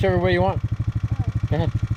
Whichever way you want. Go ahead.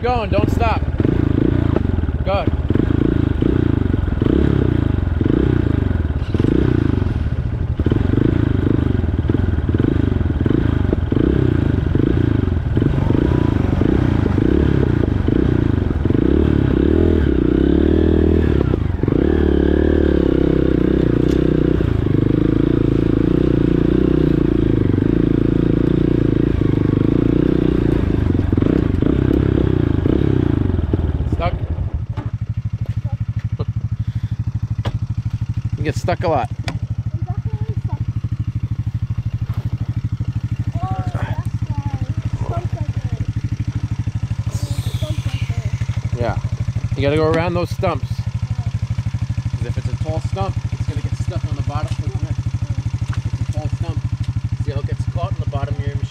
Keep going, don't stop. Go. get stuck a lot. Yeah. You gotta go around those stumps. Because if it's a tall stump, it's gonna get stuck on the bottom. If it's a tall stump, see how it gets caught on the bottom of your machine.